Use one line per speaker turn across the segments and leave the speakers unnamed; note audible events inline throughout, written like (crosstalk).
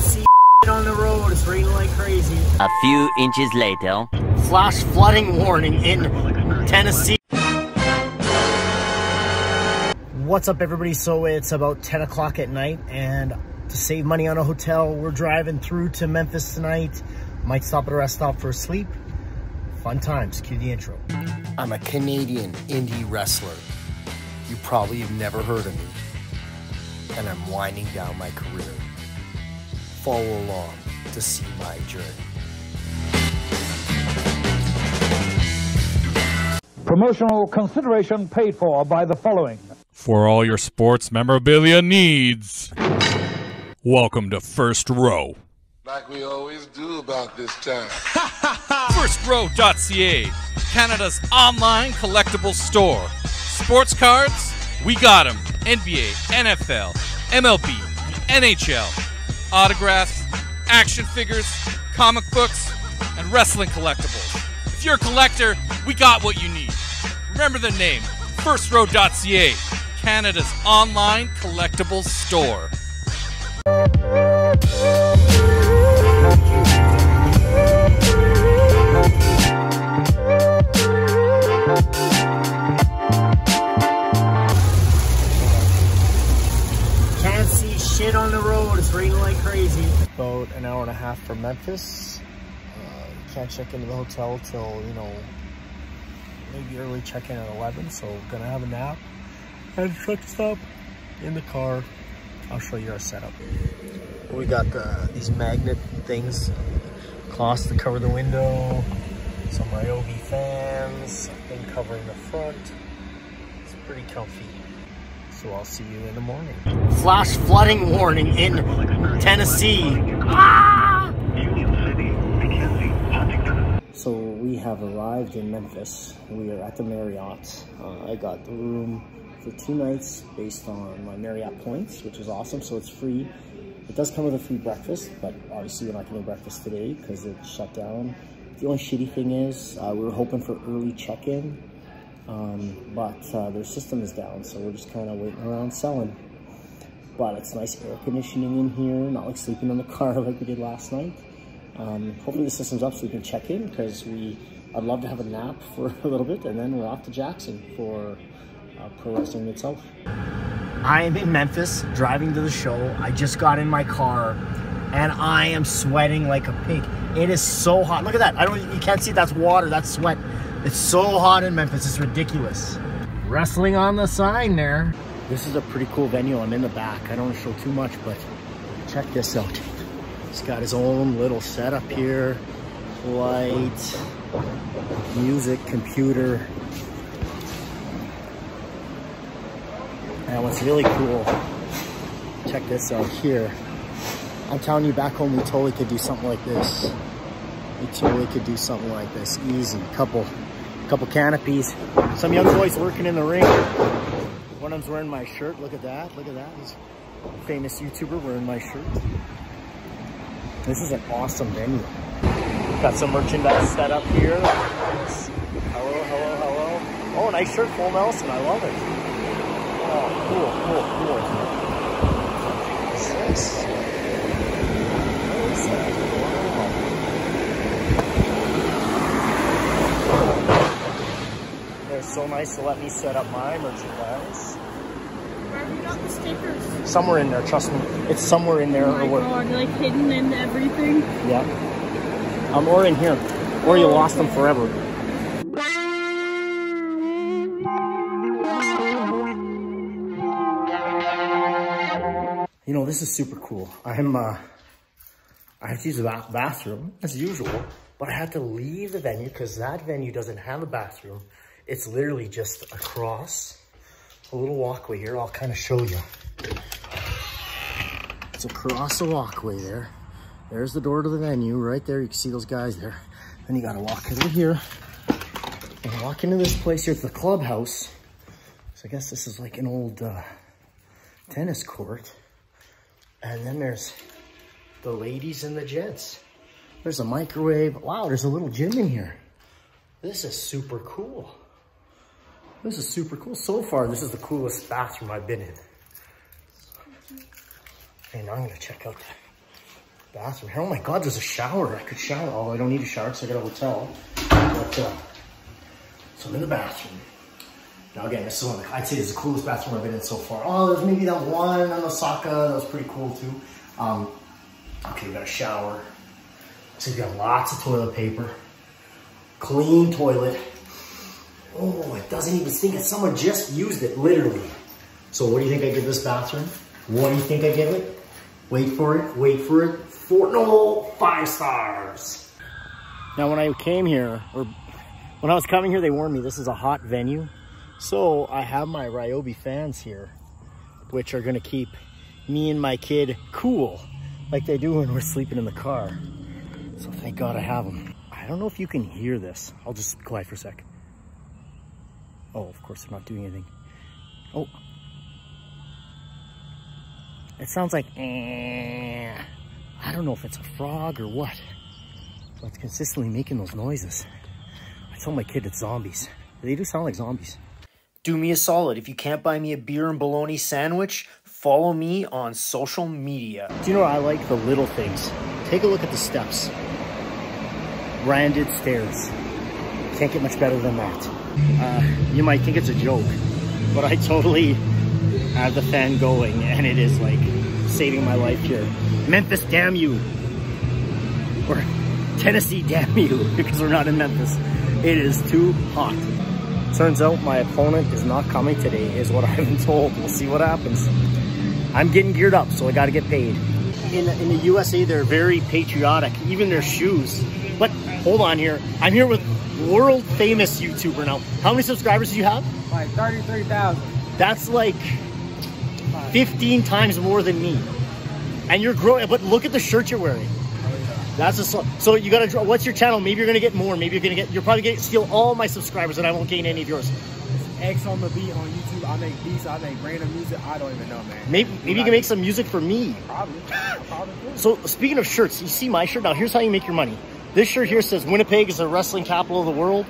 Can't see (laughs) on the road. It's raining like crazy.
A few inches later.
Flash flooding warning in Tennessee. What's up, everybody? So it's about 10 o'clock at night, and to save money on a hotel, we're driving through to Memphis tonight. Might stop at a rest stop for a sleep. Fun times. Cue the intro.
I'm a Canadian indie wrestler. You probably have never heard of me. And I'm winding down my career. Follow along to see my journey.
Promotional consideration paid for by the following.
For all your sports memorabilia needs, welcome to First Row.
Like we always do about this time. (laughs)
FirstRow.ca, Canada's online collectible store. Sports cards, we got them. NBA, NFL, MLB, NHL. Autographs, action figures, comic books, and wrestling collectibles. If you're a collector, we got what you need. Remember the name FirstRow.ca, Canada's online collectibles store.
An hour and a half from Memphis. Uh, can't check into the hotel till, you know, maybe early check-in at 11. So gonna have a nap. Had a truck stop in the car. I'll show you our setup. We got the, these magnet things, cloths to cover the window, some Ryobi fans, thing covering the front. It's pretty comfy. So I'll see you in the morning. Flash flooding warning in Tennessee. So we have arrived in Memphis. We are at the Marriott. Uh, I got the room for two nights based on my Marriott points, which is awesome. So it's free. It does come with a free breakfast, but obviously we're not getting breakfast today because it's shut down. The only shitty thing is uh, we were hoping for early check-in, um, but uh, their system is down, so we're just kind of waiting around selling. But it's nice air conditioning in here, not like sleeping in the (laughs) car like we did last night. Um, hopefully the system's up so we can check in because we, I'd love to have a nap (laughs) for a little bit and then we're off to Jackson for uh, pro wrestling Mid-South. I am in Memphis driving to the show. I just got in my car and I am sweating like a pig. It is so hot. Look at that. I don't you can't see that's water, that's sweat. It's so hot in Memphis. It's ridiculous. Wrestling on the sign there. This is a pretty cool venue. I'm in the back. I don't want to show too much, but check this out. He's got his own little setup here. Light, music, computer. And what's really cool, check this out here. I'm telling you, back home we totally could do something like this. We could do something like this, easy. Couple, couple canopies. Some young boys working in the ring. One of them's wearing my shirt. Look at that. Look at that. Famous YouTuber wearing my shirt. This is an awesome venue. Got some merchandise set up here. Hello, hello, hello. Oh, nice shirt, Full Nelson. I love it. Oh, cool, cool, cool. What's this? What is that? Wow. They're so nice to let me set up my merchandise.
Where have you got the stickers?
Somewhere in there, trust me. It's somewhere in there.
Oh my
or
god, like hidden in everything.
Yeah. Um, or in here. Or you lost them forever. You know, this is super cool. I'm, uh, I have to use the bathroom as usual, but I had to leave the venue because that venue doesn't have a bathroom. It's literally just across a little walkway here. I'll kind of show you. It's across the walkway there. There's the door to the venue right there. You can see those guys there. Then you gotta walk over here and walk into this place here. It's the clubhouse. So I guess this is like an old uh, tennis court. And then there's the ladies and the gents. There's a microwave. Wow, there's a little gym in here. This is super cool. This is super cool. So far, this is the coolest bathroom I've been in. And now I'm gonna check out the bathroom. Oh my God, there's a shower. I could shower. Oh, I don't need a shower because I got a hotel. But, uh, so I'm in the bathroom. Now again, this is one I'd say this is the coolest bathroom I've been in so far. Oh, there's maybe that one on Osaka. That was pretty cool too. Um, okay, we got a shower. So we got lots of toilet paper. Clean toilet. Oh, it doesn't even stink. Someone just used it, literally. So what do you think I give this bathroom? What do you think I give it? Wait for it, wait for it. Four, no, five stars. Now when I came here, or when I was coming here, they warned me this is a hot venue. So I have my Ryobi fans here, which are gonna keep me and my kid cool, like they do when we're sleeping in the car. So thank God I have them. I don't know if you can hear this. I'll just quiet for a sec. Oh, of course they're not doing anything. Oh. It sounds like, eh. I don't know if it's a frog or what, but it's consistently making those noises. I told my kid it's zombies. They do sound like zombies. Do me a solid. If you can't buy me a beer and bologna sandwich, follow me on social media. Do you know what I like? The little things. Take a look at the steps. Branded stairs. Can't get much better than that. Uh, you might think it's a joke, but I totally have the fan going and it is like saving my life here. Memphis, damn you. Or Tennessee, damn you, (laughs) because we're not in Memphis. It is too hot. Turns out my opponent is not coming today, is what (laughs) I've been told. We'll see what happens. I'm getting geared up, so I gotta get paid. In, in the USA, they're very patriotic, even their shoes. But hold on here. I'm here with world famous YouTuber now. How many subscribers do you have?
Like 33,000.
That's like 15 times more than me. And you're growing, but look at the shirt you're wearing. That's a so, so you gotta draw. What's your channel? Maybe you're gonna get more. Maybe you're gonna get. You're probably gonna steal all my subscribers, and I won't gain any of yours.
X on the beat on YouTube. I make beats. I make random music. I don't even know, man.
Maybe maybe you can make some music for me.
Probably. Probably.
So speaking of shirts, you see my shirt now. Here's how you make your money. This shirt here says Winnipeg is the wrestling capital of the world.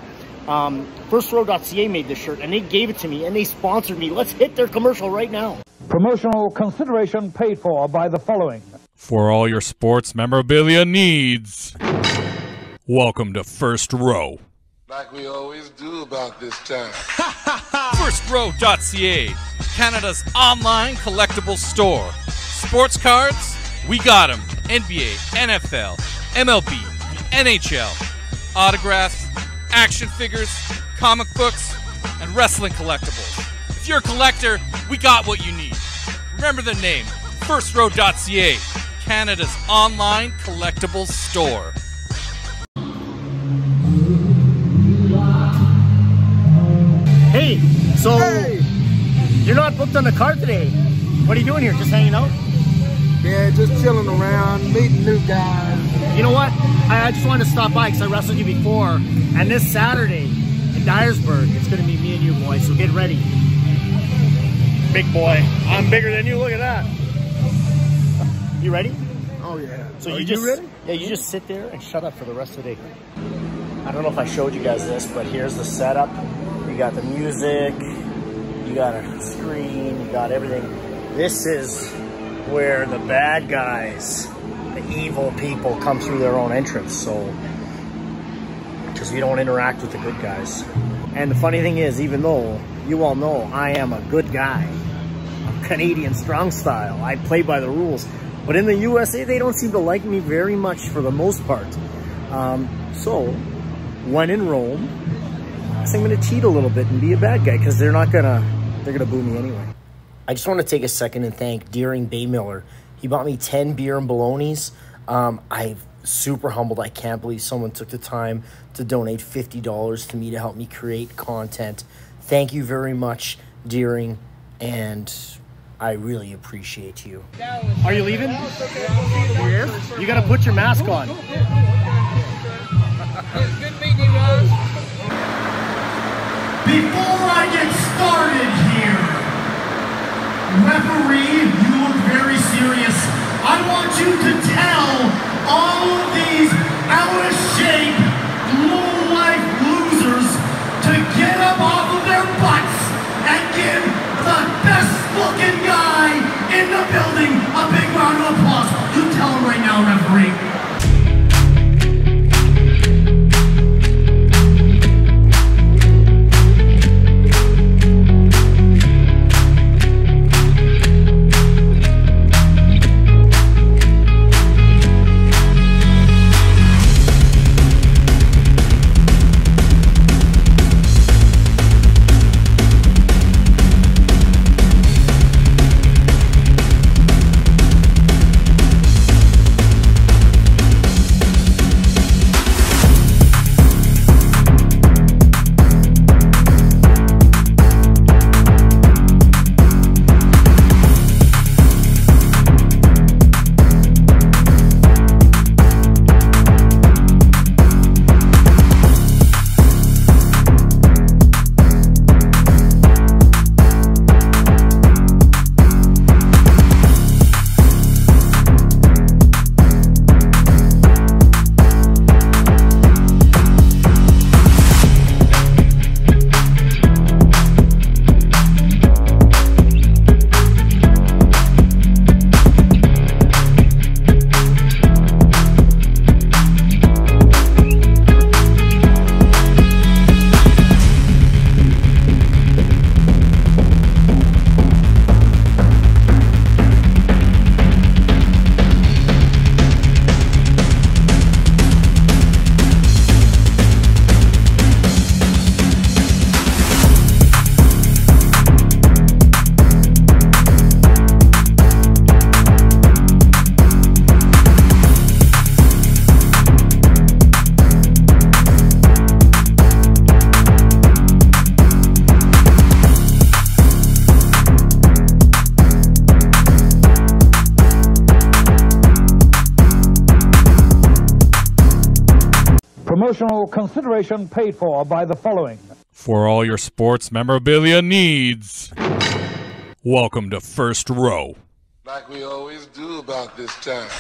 Um, FirstRow.ca made this shirt, and they gave it to me, and they sponsored me. Let's hit their commercial right now.
Promotional consideration paid for by the following.
For all your sports memorabilia needs, welcome to First Row.
Like we always do about this time. (laughs)
FirstRow.ca, Canada's online collectible store. Sports cards, we got them. NBA, NFL, MLB, NHL. Autographs, action figures, comic books, and wrestling collectibles. If you're a collector, we got what you need. Remember the name FirstRow.ca, Canada's online collectibles store.
Hey, so you're not booked on the car today. What are you doing here? Just hanging out?
Yeah, just chilling around, meeting new guys.
You know what? I, I just wanted to stop by because I wrestled you before. And this Saturday in Dyersburg, it's going to be me and you, boy. So get ready. Big boy. I'm bigger than you. Look at that. You ready?
Oh yeah.
So
Are
you just
ready?
yeah, you just sit there and shut up for the rest of the day. I don't know if I showed you guys this, but here's the setup. You got the music, you got a screen, you got everything. This is where the bad guys, the evil people, come through their own entrance. So, because we don't interact with the good guys. And the funny thing is, even though you all know I am a good guy, I'm Canadian strong style, I play by the rules. But in the USA, they don't seem to like me very much for the most part. Um, so, when in Rome, I guess I'm gonna cheat a little bit and be a bad guy because they're not gonna, they're gonna boo me anyway. I just want to take a second and thank Deering Bay Miller. He bought me 10 beer and bolognas. Um, I'm super humbled. I can't believe someone took the time to donate $50 to me to help me create content. Thank you very much, Deering, and I really appreciate you. Are you leaving? Yes. You gotta put your mask on.
Before I get started here, referee, you look very serious. I want you to tell all of these out of shape, low life losers to get up off of their butts and give the best looking guy in the building a big round of applause. You tell him right now, referee.
Promotional consideration paid for by the following.
For all your sports memorabilia needs, welcome to First Row.
Like we always do about this time. (laughs)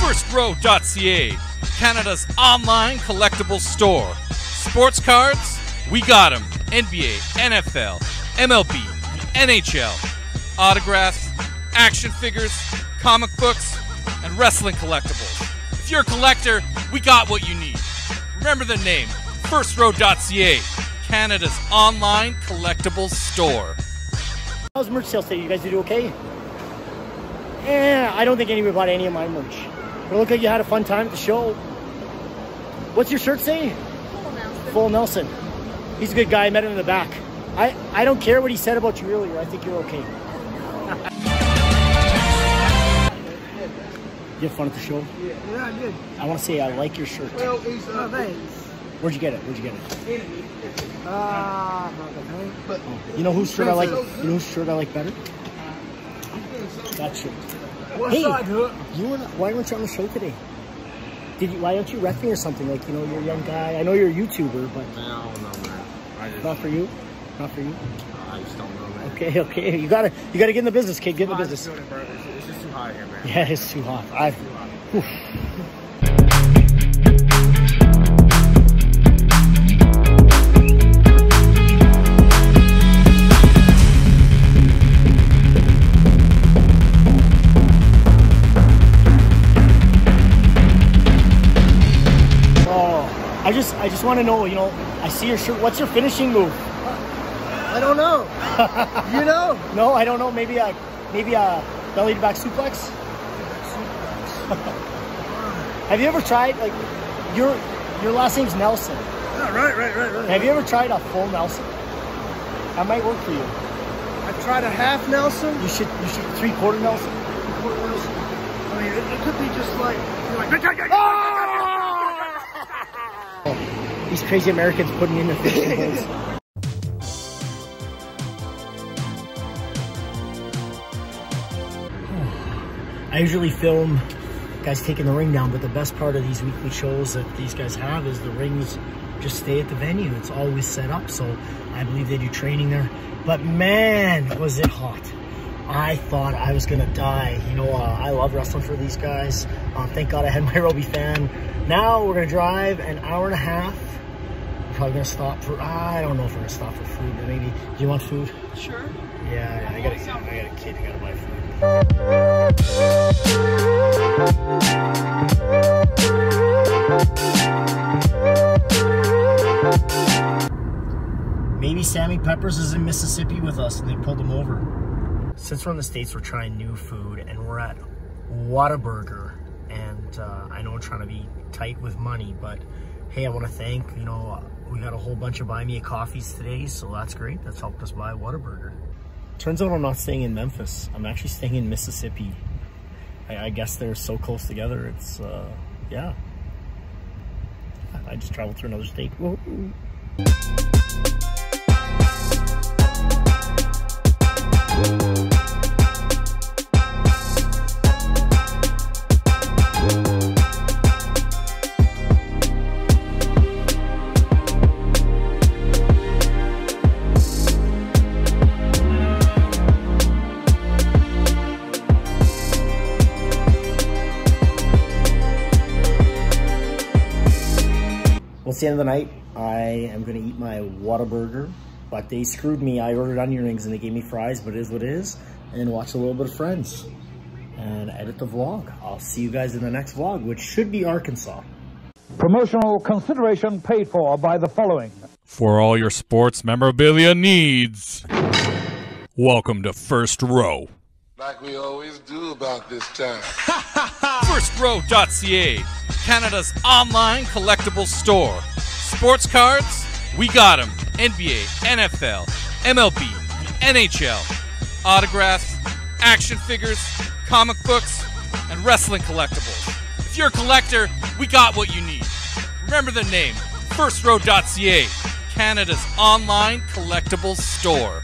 FirstRow.ca, Canada's online collectible store. Sports cards, we got them. NBA, NFL, MLB, NHL. Autographs, action figures, comic books, and wrestling collectibles. If you're a collector, we got what you need. Remember the name FirstRow.ca, Canada's online collectibles store.
How's merch sales today? You guys did okay? Eh, I don't think anybody bought any of my merch. But it looked like you had a fun time at the show. What's your shirt say?
Full Nelson.
Full Nelson. He's a good guy. I met him in the back. I, I don't care what he said about you earlier. I think you're okay. You have fun at the show?
Yeah, I did.
I want to say I like your shirt.
Well, he's, uh, thanks.
Where'd you get it? Where'd you get it?
Uh, but
You know whose shirt I like? You know whose shirt I like better? That shirt.
what's
Hey,
up, dude?
you were not, why weren't you on the show today? Did you? Why don't you ref me or something? Like you know, you're a young guy. I know you're a YouTuber, but
No, no, man. I just,
not for you. Not for you.
I just don't know, man.
Okay, okay. You gotta, you gotta get in the business, kid. Get in the
I just
business.
Hot here, man.
Yeah, it's too hot. I. Oh, I just, I just want to know. You know, I see your shirt. What's your finishing move?
I don't know. (laughs) you know?
No, I don't know. Maybe a, maybe a belly to back suplex. Have you ever tried like your your last name's Nelson?
Yeah, right, right, right, right.
Have you ever tried a full Nelson? That might work for you.
I've tried a half Nelson.
You should you should three quarter Nelson.
I mean, it, it could be just like, you're like
These crazy Americans putting in the finishing I usually film guys taking the ring down, but the best part of these weekly shows that these guys have is the rings just stay at the venue. It's always set up, so I believe they do training there. But man, was it hot. I thought I was gonna die. You know, uh, I love wrestling for these guys. Uh, thank God I had my (laughs) Ryobi fan. Now we're gonna drive an hour and a half. We're probably gonna stop for, I don't know if we're gonna stop for food, but maybe, do you want food?
Sure.
Yeah, yeah I got a, I got a kid, I gotta buy food. Capers is in Mississippi with us and they pulled him over. Since we're in the States, we're trying new food and we're at Whataburger. And uh, I know we're trying to be tight with money, but hey, I want to thank, you know, we got a whole bunch of buy me a coffees today, so that's great. That's helped us buy Whataburger. Turns out I'm not staying in Memphis. I'm actually staying in Mississippi. I, I guess they're so close together. It's, uh, yeah. I just traveled through another state. Whoa. It's the end of the night. I am going to eat my Whataburger, but they screwed me. I ordered onion rings and they gave me fries, but it is what it is. And watch a little bit of Friends and edit the vlog. I'll see you guys in the next vlog, which should be Arkansas.
Promotional consideration paid for by the following.
For all your sports memorabilia needs, welcome to First Row.
Like we always do about this time. (laughs)
FirstRow.ca, Canada's online collectible store. Sports cards, we got them. NBA, NFL, MLB, NHL. Autographs, action figures, comic books, and wrestling collectibles. If you're a collector, we got what you need. Remember the name FirstRow.ca, Canada's online collectible store.